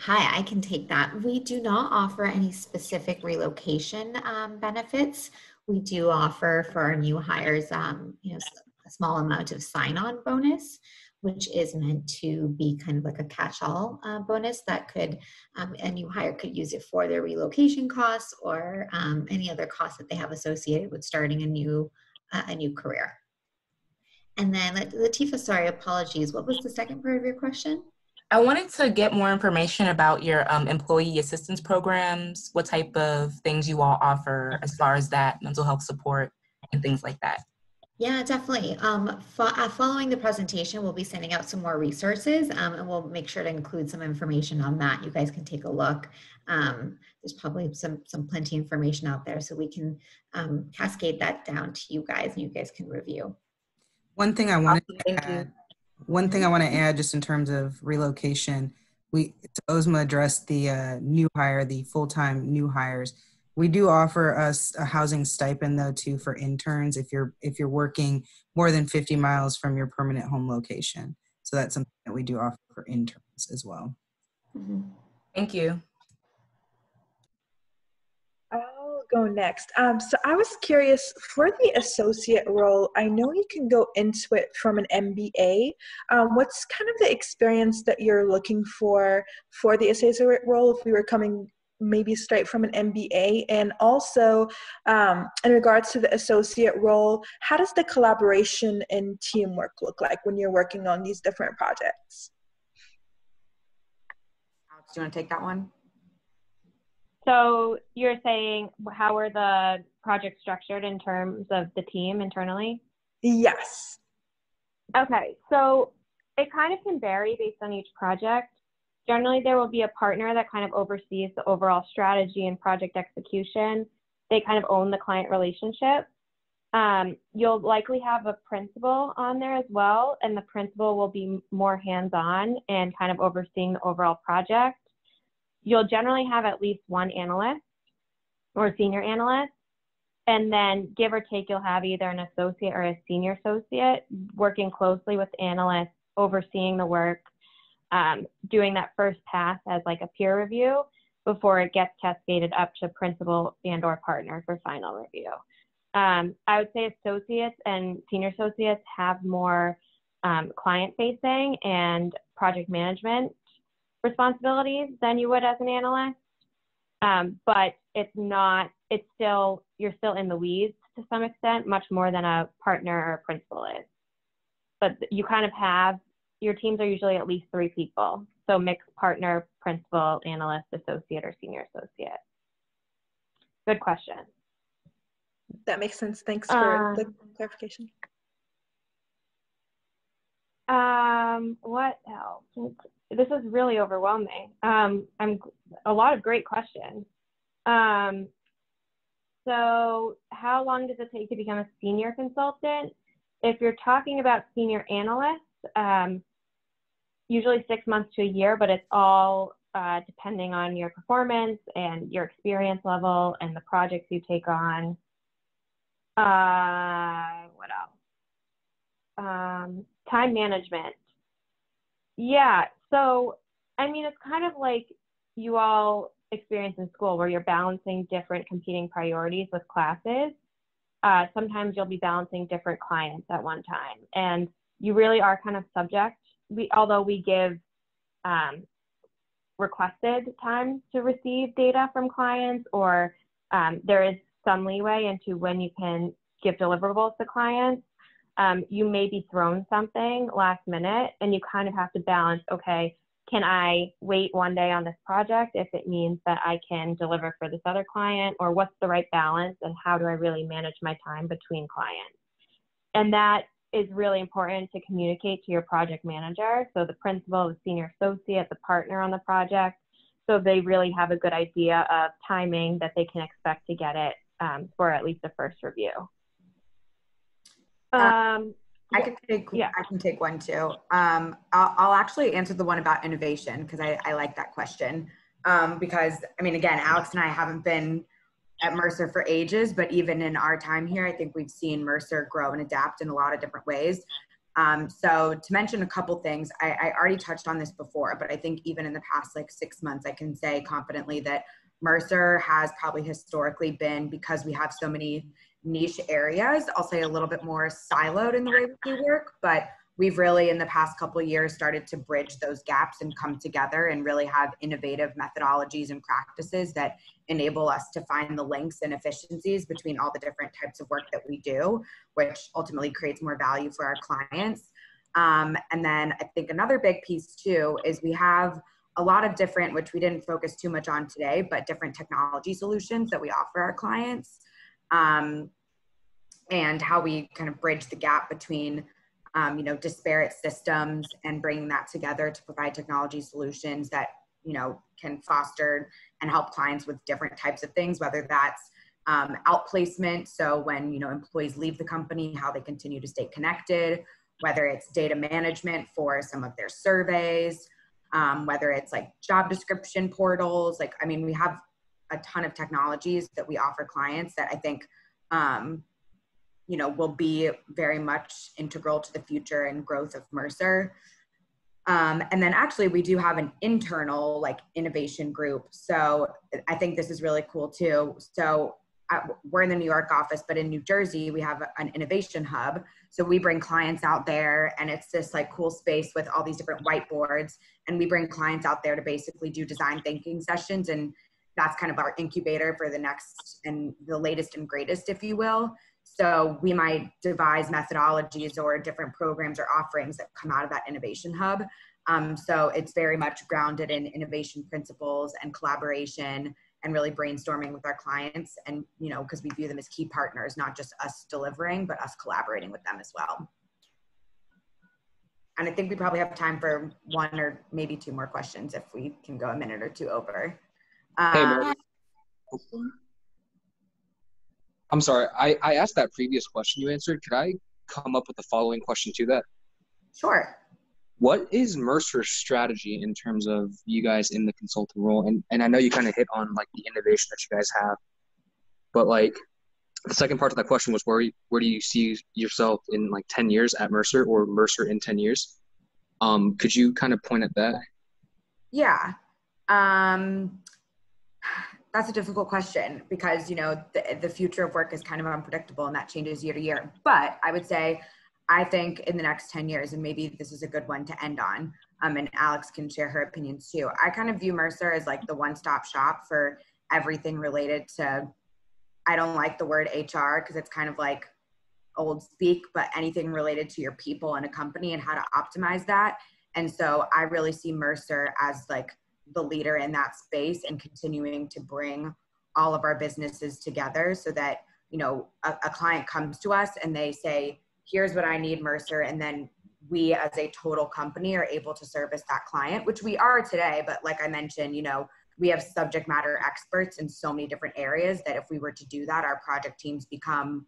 hi, I can take that. We do not offer any specific relocation um, benefits. We do offer for our new hires, um, you know, a small amount of sign-on bonus, which is meant to be kind of like a catch-all uh, bonus that could um, a new hire could use it for their relocation costs or um, any other costs that they have associated with starting a new uh, a new career. And then Latifa, sorry, apologies. What was the second part of your question? I wanted to get more information about your um, employee assistance programs, what type of things you all offer as far as that mental health support and things like that. Yeah, definitely. Um, fo uh, following the presentation, we'll be sending out some more resources um, and we'll make sure to include some information on that. You guys can take a look. Um, there's probably some, some plenty information out there so we can um, cascade that down to you guys and you guys can review. One thing I wanted to add, one thing I want to add just in terms of relocation, we, Ozma addressed the uh, new hire, the full-time new hires we do offer us a housing stipend though too for interns if you're if you're working more than 50 miles from your permanent home location. So that's something that we do offer for interns as well. Mm-hmm. Thank you. I'll go next. Um, so I was curious for the associate role. I know you can go into it from an MBA. Um, what's kind of the experience that you're looking for for the associate role if we were coming maybe straight from an MBA? And also, um, in regards to the associate role, how does the collaboration and teamwork look like when you're working on these different projects? Alex, do you want to take that one? So you're saying how are the projects structured in terms of the team internally? Yes. Okay, so it kind of can vary based on each project. Generally, there will be a partner that kind of oversees the overall strategy and project execution. They kind of own the client relationship. Um, you'll likely have a principal on there as well, and the principal will be more hands on and kind of overseeing the overall project. You'll generally have at least one analyst or senior analyst, and then give or take, you'll have either an associate or a senior associate working closely with analysts, overseeing the work um, doing that first pass as like a peer review before it gets cascaded up to principal and or partner for final review. Um, I would say associates and senior associates have more um, client facing and project management responsibilities than you would as an analyst. Um, but it's not, it's still, you're still in the weeds to some extent, much more than a partner or principal is. But you kind of have your teams are usually at least three people. So mixed partner, principal, analyst, associate, or senior associate. Good question. That makes sense. Thanks for um, the clarification. Um, what else? This is really overwhelming. Um, I'm a lot of great questions. Um, so how long does it take to become a senior consultant? If you're talking about senior analysts, um, usually six months to a year, but it's all uh, depending on your performance and your experience level and the projects you take on. Uh, what else? Um, time management. Yeah, so I mean, it's kind of like you all experience in school where you're balancing different competing priorities with classes. Uh, sometimes you'll be balancing different clients at one time, and you really are kind of subject. We although we give um, requested time to receive data from clients or um, there is some leeway into when you can give deliverables to clients um, you may be thrown something last minute and you kind of have to balance okay can i wait one day on this project if it means that i can deliver for this other client or what's the right balance and how do i really manage my time between clients? And that is really important to communicate to your project manager. So the principal, the senior associate, the partner on the project. So they really have a good idea of timing that they can expect to get it um, for at least the first review. Uh, um, I can take Yeah. I can take one too. Um, I'll, I'll actually answer the one about innovation because I, I like that question. Um, because I mean, again, Alex and I haven't been at Mercer for ages, but even in our time here, I think we've seen Mercer grow and adapt in a lot of different ways. Um, so to mention a couple things, I, I already touched on this before, but I think even in the past like six months, I can say confidently that Mercer has probably historically been because we have so many niche areas. I'll say a little bit more siloed in the way we work, but we've really in the past couple years started to bridge those gaps and come together and really have innovative methodologies and practices that enable us to find the links and efficiencies between all the different types of work that we do, which ultimately creates more value for our clients. Um, and then I think another big piece too is we have a lot of different, which we didn't focus too much on today, but different technology solutions that we offer our clients um, and how we kind of bridge the gap between um, you know disparate systems and bringing that together to provide technology solutions that you know can foster and help clients with different types of things whether that's um, outplacement. So when you know employees leave the company how they continue to stay connected whether it's data management for some of their surveys um, whether it's like job description portals. Like i mean we have a ton of technologies that we offer clients that i think um, you know will be very much integral to the future and growth of mercer. Um, and then actually we do have an internal like innovation group. So i think this is really cool too. So uh, we're in the new york office but in new jersey we have an innovation hub. So we bring clients out there and it's this like cool space with all these different whiteboards. And we bring clients out there to basically do design thinking sessions. And that's kind of our incubator for the next and the latest and greatest if you will so we might devise methodologies or different programs or offerings that come out of that innovation hub. Um, so it's very much grounded in innovation principles and collaboration and really brainstorming with our clients and you know because we view them as key partners not just us delivering but us collaborating with them as well. And i think we probably have time for one or maybe two more questions if we can go a minute or two over. Um, hey, I'm sorry. I, I asked that previous question you answered. Could I come up with the following question to that? Sure. What is Mercer's strategy in terms of you guys in the consulting role? And and I know you kind of hit on like the innovation that you guys have, but like the second part of that question was where where do you see yourself in like 10 years at Mercer or Mercer in 10 years? Um, could you kind of point at that? Yeah. Um, that's a difficult question because you know the, the future of work is kind of unpredictable and that changes year to year. But i would say i think in the next 10 years and maybe this is a good one to end on um, and alex can share her opinions too i kind of view mercer as like the one-stop shop for everything related to i don't like the word hr because it's kind of like old speak but anything related to your people in a company and how to optimize that. And so i really see mercer as like the leader in that space and continuing to bring all of our businesses together so that you know a, a, client comes to us and they say here's what i need mercer and then we as a total company are able to service that client which we are today but like i mentioned you know we have subject matter experts in so many different areas that if we were to do that our project teams become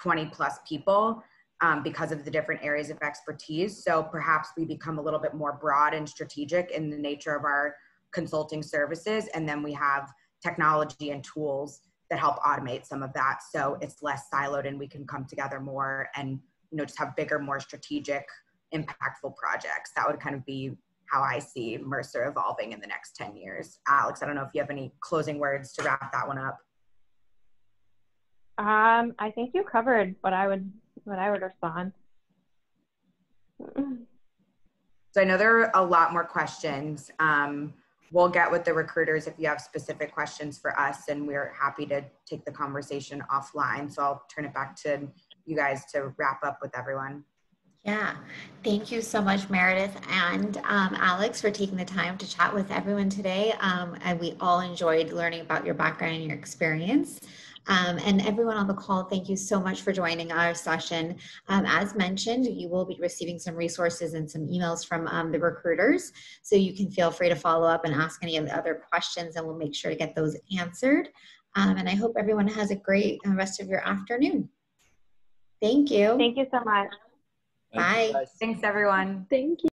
20 plus people um, because of the different areas of expertise. So perhaps we become a little bit more broad and strategic in the nature of our consulting services. And then we have technology and tools that help automate some of that. So it's less siloed and we can come together more and, you know, just have bigger, more strategic, impactful projects. That would kind of be how I see Mercer evolving in the next 10 years. Alex, I don't know if you have any closing words to wrap that one up. Um, I think you covered what I would what I would respond. So I know there are a lot more questions. Um, we'll get with the recruiters if you have specific questions for us, and we're happy to take the conversation offline. So I'll turn it back to you guys to wrap up with everyone. Yeah, thank you so much, Meredith and um, Alex, for taking the time to chat with everyone today. Um, and we all enjoyed learning about your background and your experience. Um, and everyone on the call, thank you so much for joining our session. Um, as mentioned, you will be receiving some resources and some emails from um, the recruiters. So you can feel free to follow up and ask any of the other questions and we'll make sure to get those answered. Um, and I hope everyone has a great uh, rest of your afternoon. Thank you. Thank you so much. Bye. Thanks, everyone. Thank you.